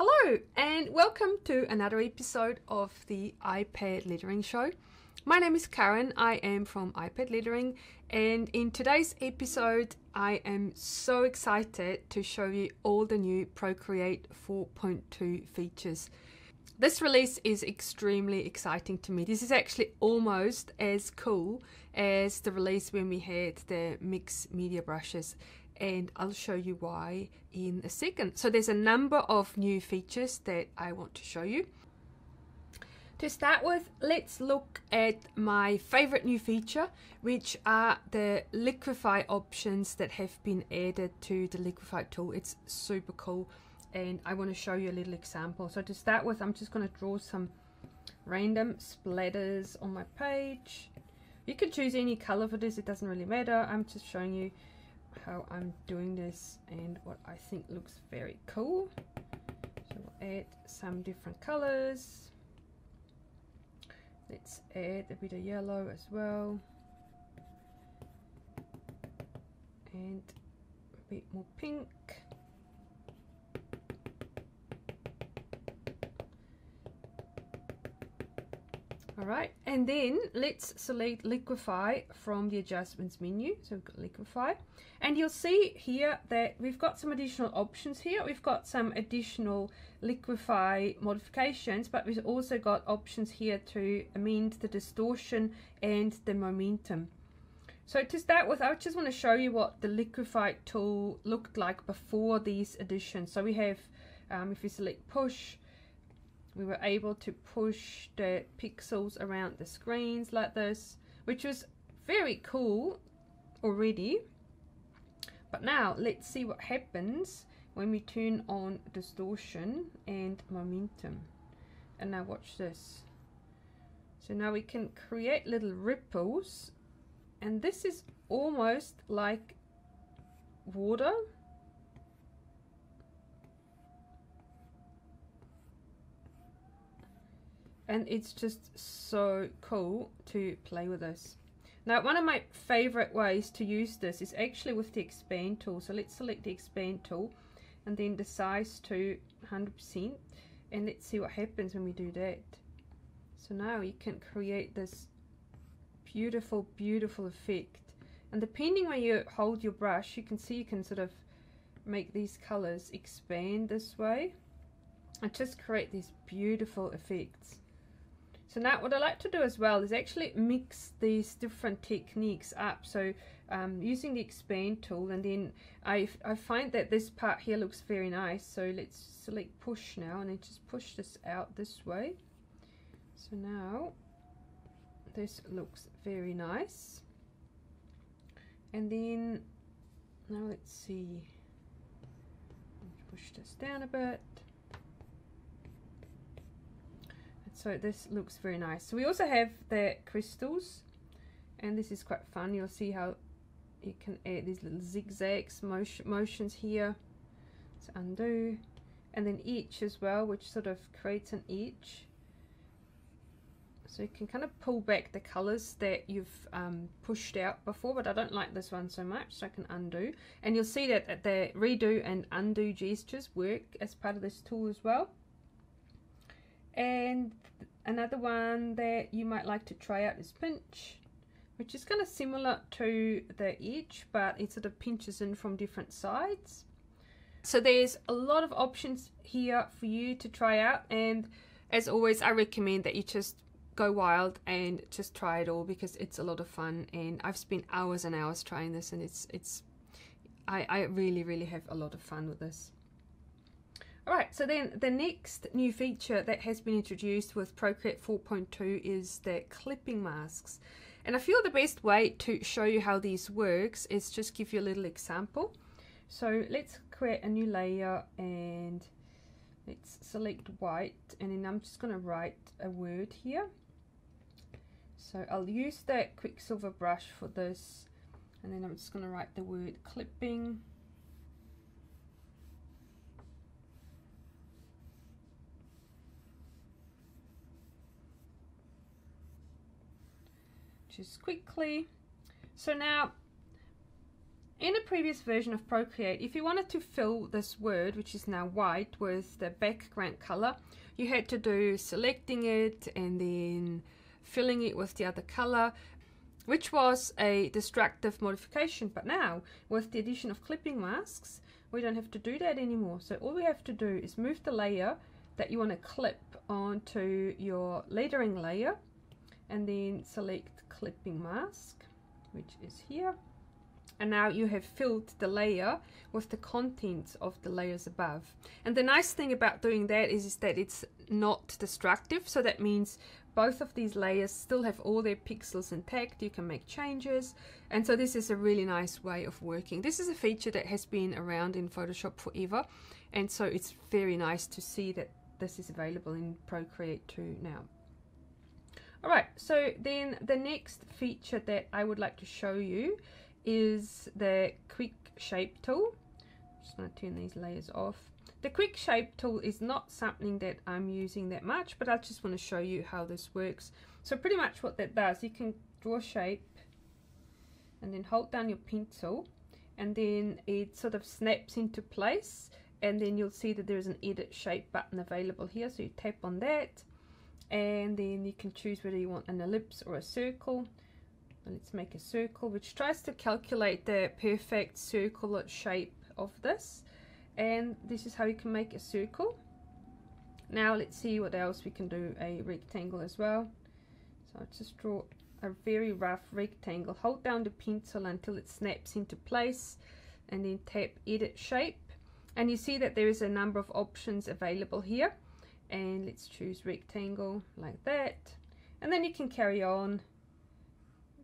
Hello, and welcome to another episode of the iPad Lettering Show. My name is Karin, I am from iPad Lettering, and in today's episode, I am so excited to show you all the new Procreate 4.2 features. This release is extremely exciting to me. This is actually almost as cool as the release when we had the Mix Media brushes and I'll show you why in a second. So there's a number of new features that I want to show you. To start with, let's look at my favorite new feature, which are the liquify options that have been added to the liquify tool. It's super cool and I want to show you a little example. So to start with, I'm just going to draw some random splatters on my page. You can choose any color for this, it doesn't really matter. I'm just showing you how I'm doing this and what I think looks very cool. So we'll add some different colors. Let's add a bit of yellow as well. And a bit more pink. Alright, and then let's select liquify from the adjustments menu. So we've got liquify. And you'll see here that we've got some additional options here. We've got some additional liquify modifications, but we've also got options here to amend the distortion and the momentum. So to start with, I just want to show you what the liquify tool looked like before these additions. So we have, um, if we select push, we were able to push the pixels around the screens like this, which was very cool already. But now let's see what happens when we turn on distortion and momentum. And now watch this. So now we can create little ripples and this is almost like water and it's just so cool to play with this. Now one of my favorite ways to use this is actually with the expand tool. So let's select the expand tool and then the size to 100% and let's see what happens when we do that. So now you can create this beautiful, beautiful effect. And depending where you hold your brush, you can see you can sort of make these colors expand this way and just create these beautiful effects. So now what I like to do as well is actually mix these different techniques up. So um, using the expand tool and then I, I find that this part here looks very nice. So let's select push now and then just push this out this way. So now this looks very nice. And then now let's see, push this down a bit. So this looks very nice. So we also have the crystals. And this is quite fun. You'll see how you can add these little zigzags motion, motions here to undo. And then edge as well which sort of creates an edge. So you can kind of pull back the colors that you've um, pushed out before but I don't like this one so much so I can undo. And you'll see that the redo and undo gestures work as part of this tool as well and another one that you might like to try out is pinch which is kind of similar to the edge but it sort of pinches in from different sides. So there's a lot of options here for you to try out and as always I recommend that you just go wild and just try it all because it's a lot of fun and I've spent hours and hours trying this and it's it's I, I really really have a lot of fun with this Alright, so then the next new feature that has been introduced with Procreate 4.2 is the clipping masks. And I feel the best way to show you how these works is just give you a little example. So let's create a new layer and let's select white and then I'm just going to write a word here. So I'll use that Quicksilver brush for this and then I'm just going to write the word clipping just quickly. So now in a previous version of Procreate, if you wanted to fill this word, which is now white, with the background color, you had to do selecting it and then filling it with the other color, which was a destructive modification. But now, with the addition of clipping masks, we don't have to do that anymore. So all we have to do is move the layer that you want to clip onto your lettering layer and then select clipping mask, which is here. And now you have filled the layer with the contents of the layers above. And the nice thing about doing that is, is that it's not destructive. So that means both of these layers still have all their pixels intact. You can make changes. And so this is a really nice way of working. This is a feature that has been around in Photoshop forever. And so it's very nice to see that this is available in Procreate too now Alright, so then the next feature that I would like to show you is the quick shape tool. I'm Just going to turn these layers off. The quick shape tool is not something that I'm using that much, but I just want to show you how this works. So pretty much what that does, you can draw a shape and then hold down your pencil and then it sort of snaps into place and then you'll see that there's an edit shape button available here. So you tap on that and then you can choose whether you want an ellipse or a circle. Let's make a circle which tries to calculate the perfect circular shape of this. And this is how you can make a circle. Now let's see what else we can do a rectangle as well. So I'll just draw a very rough rectangle. Hold down the pencil until it snaps into place and then tap edit shape. And you see that there is a number of options available here and let's choose rectangle like that and then you can carry on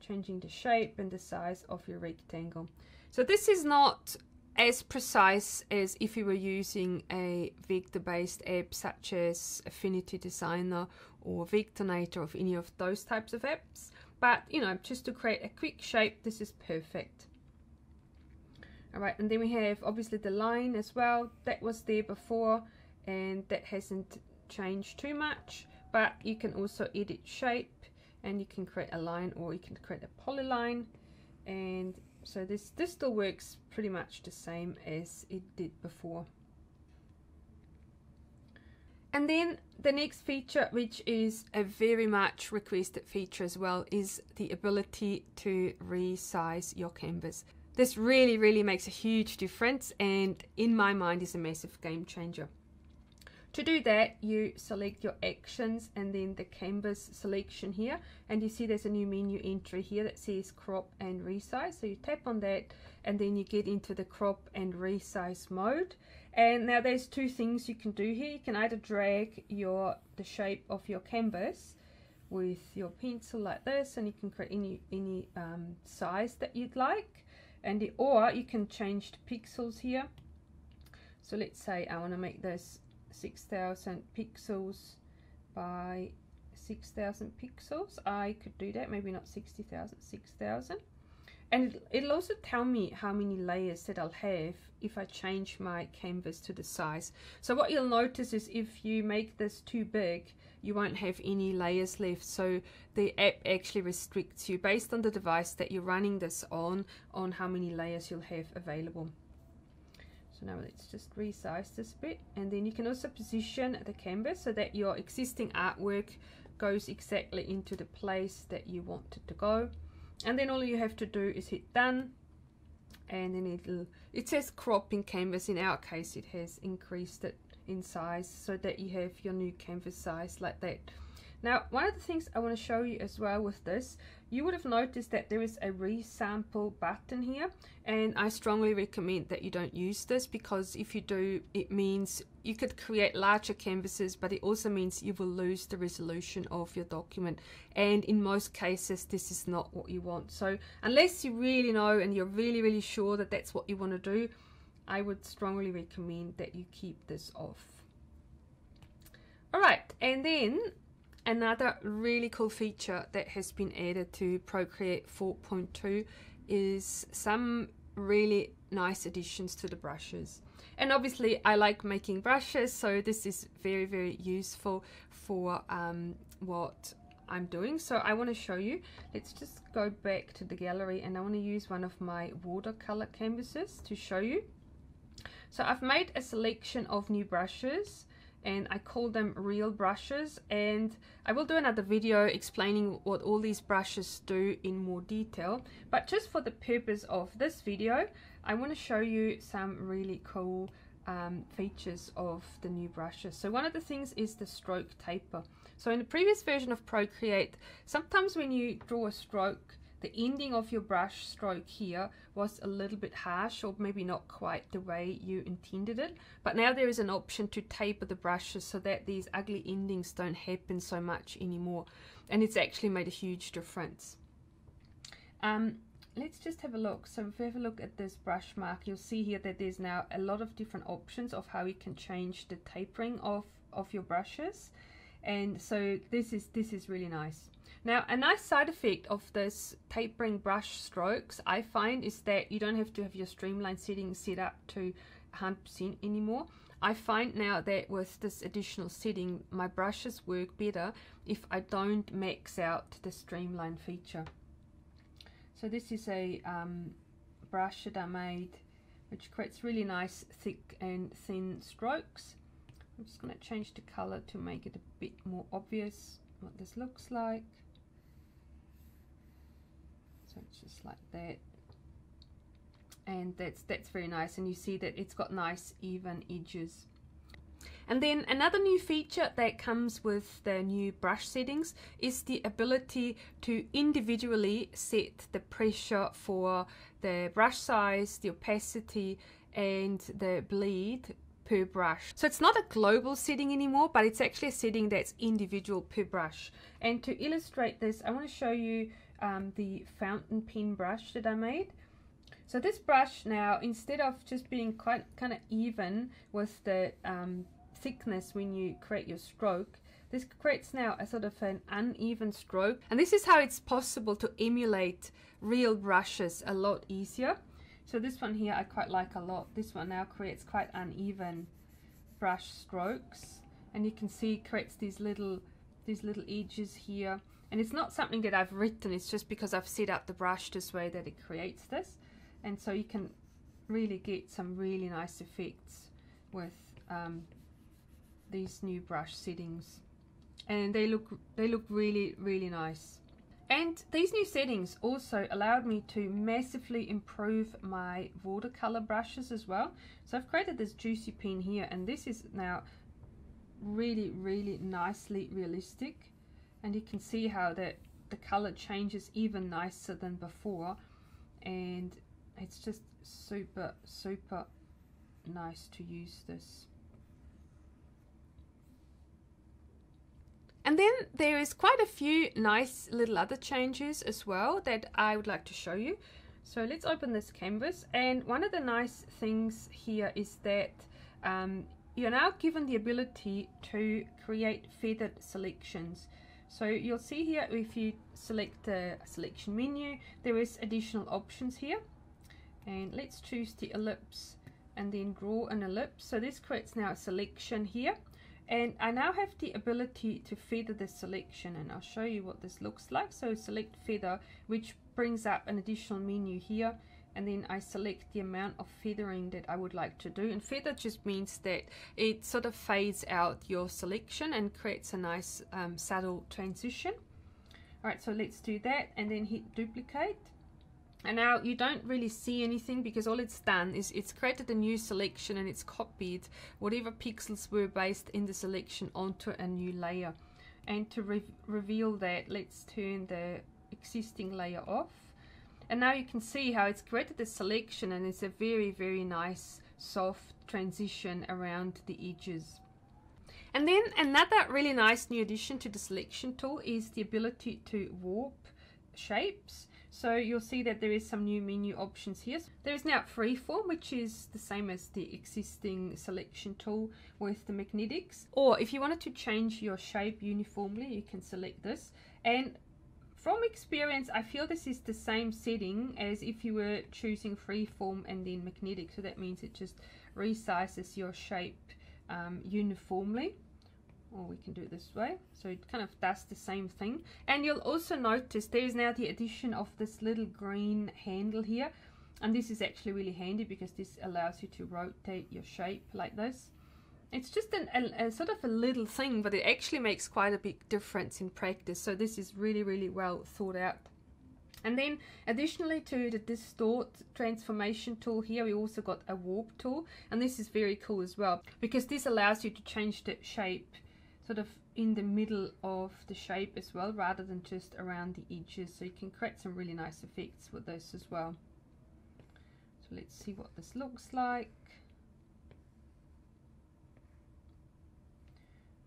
changing the shape and the size of your rectangle. So this is not as precise as if you were using a vector-based app such as Affinity Designer or Vectornator or any of those types of apps. But, you know, just to create a quick shape, this is perfect. Alright, and then we have obviously the line as well. That was there before and that hasn't changed too much. But you can also edit shape and you can create a line or you can create a polyline. And so this this still works pretty much the same as it did before. And then the next feature which is a very much requested feature as well is the ability to resize your canvas. This really really makes a huge difference and in my mind is a massive game changer to do that, you select your actions and then the canvas selection here. And you see there's a new menu entry here that says crop and resize. So you tap on that and then you get into the crop and resize mode. And now there's two things you can do here. You can either drag your the shape of your canvas with your pencil like this and you can create any, any um, size that you'd like. And the, or you can change the pixels here. So let's say I want to make this 6000 pixels by 6000 pixels. I could do that maybe not 60,000 6000 and it'll also tell me how many layers that I'll have if I change my canvas to the size. So what you'll notice is if you make this too big you won't have any layers left. So the app actually restricts you based on the device that you're running this on on how many layers you'll have available so now let's just resize this bit. And then you can also position the canvas so that your existing artwork goes exactly into the place that you want it to go. And then all you have to do is hit done. And then it'll it says cropping canvas. In our case it has increased it in size so that you have your new canvas size like that now, one of the things I want to show you as well with this, you would have noticed that there is a resample button here, and I strongly recommend that you don't use this because if you do, it means you could create larger canvases, but it also means you will lose the resolution of your document. And in most cases, this is not what you want. So unless you really know and you're really, really sure that that's what you want to do, I would strongly recommend that you keep this off. Alright, and then Another really cool feature that has been added to Procreate 4.2 is some really nice additions to the brushes. And obviously I like making brushes, so this is very, very useful for um, what I'm doing. So I want to show you. Let's just go back to the gallery and I want to use one of my watercolor canvases to show you. So I've made a selection of new brushes and I call them real brushes and I will do another video explaining what all these brushes do in more detail but just for the purpose of this video I want to show you some really cool um, features of the new brushes. So one of the things is the stroke taper. So in the previous version of Procreate, sometimes when you draw a stroke, the ending of your brush stroke here was a little bit harsh or maybe not quite the way you intended it. But now there is an option to taper the brushes so that these ugly endings don't happen so much anymore. And it's actually made a huge difference. Um, let's just have a look. So if we have a look at this brush mark, you'll see here that there's now a lot of different options of how you can change the tapering of, of your brushes. And so this is this is really nice. Now, a nice side effect of this tapering brush strokes, I find, is that you don't have to have your streamline settings set up to 100% anymore. I find now that with this additional setting, my brushes work better if I don't max out the streamline feature. So this is a um, brush that I made which creates really nice thick and thin strokes. I'm just going to change the color to make it a bit more obvious what this looks like. So it's just like that. And that's that's very nice and you see that it's got nice even edges. And then another new feature that comes with the new brush settings is the ability to individually set the pressure for the brush size, the opacity and the bleed per brush. So it's not a global setting anymore, but it's actually a setting that's individual per brush. And to illustrate this, I want to show you um, the fountain pen brush that I made. So this brush now, instead of just being quite kind of even with the um, thickness when you create your stroke, this creates now a sort of an uneven stroke. And this is how it's possible to emulate real brushes a lot easier. So this one here I quite like a lot. This one now creates quite uneven brush strokes. And you can see it creates these little these little edges here. And it's not something that I've written, it's just because I've set up the brush this way that it creates this. And so you can really get some really nice effects with um, these new brush settings and they look they look really really nice and these new settings also allowed me to massively improve my watercolor brushes as well. So I've created this juicy pen here and this is now really really nicely realistic. And you can see how that the color changes even nicer than before. And it's just super super nice to use this And then there is quite a few nice little other changes as well that I would like to show you. So let's open this canvas and one of the nice things here is that um, you're now given the ability to create feathered selections. So you'll see here if you select the selection menu there is additional options here and let's choose the ellipse and then draw an ellipse. So this creates now a selection here and I now have the ability to feather the selection and I'll show you what this looks like. So select feather which brings up an additional menu here and then I select the amount of feathering that I would like to do and feather just means that it sort of fades out your selection and creates a nice um, subtle transition. Alright so let's do that and then hit duplicate and now you don't really see anything because all it's done is it's created a new selection and it's copied whatever pixels were based in the selection onto a new layer. And to re reveal that, let's turn the existing layer off. And now you can see how it's created the selection and it's a very, very nice soft transition around the edges. And then another really nice new addition to the selection tool is the ability to warp shapes. So you'll see that there is some new menu options here. There is now freeform, which is the same as the existing selection tool with the magnetics. Or if you wanted to change your shape uniformly, you can select this. And from experience, I feel this is the same setting as if you were choosing freeform and then magnetic. So that means it just resizes your shape um, uniformly. Or we can do it this way. So it kind of does the same thing. And you'll also notice there's now the addition of this little green handle here. And this is actually really handy because this allows you to rotate your shape like this. It's just an, a, a, sort of a little thing but it actually makes quite a big difference in practice. So this is really really well thought out. And then additionally to the distort transformation tool here, we also got a warp tool. And this is very cool as well because this allows you to change the shape sort of in the middle of the shape as well rather than just around the edges. So you can create some really nice effects with this as well. So let's see what this looks like.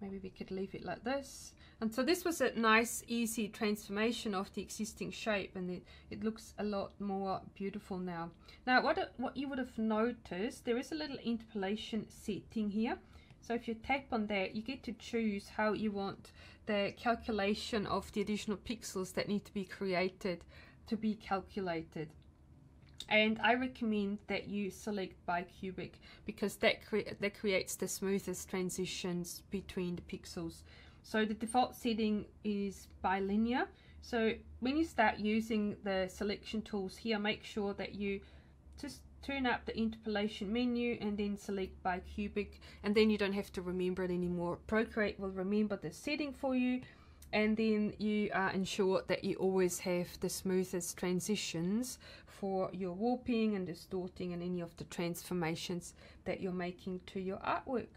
Maybe we could leave it like this. And so this was a nice easy transformation of the existing shape and it, it looks a lot more beautiful now. Now what what you would have noticed there is a little interpolation setting here so if you tap on that, you get to choose how you want the calculation of the additional pixels that need to be created to be calculated. And I recommend that you select bicubic because that, cre that creates the smoothest transitions between the pixels. So the default setting is bilinear. So when you start using the selection tools here, make sure that you just turn up the interpolation menu and then select by cubic and then you don't have to remember it anymore. Procreate will remember the setting for you and then you uh, ensure that you always have the smoothest transitions for your warping and distorting and any of the transformations that you're making to your artwork.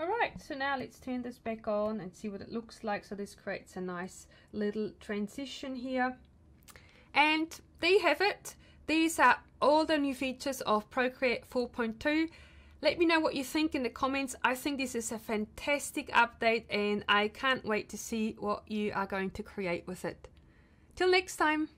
Alright, so now let's turn this back on and see what it looks like. So this creates a nice little transition here. And there you have it. These are all the new features of Procreate 4.2. Let me know what you think in the comments. I think this is a fantastic update and I can't wait to see what you are going to create with it. Till next time.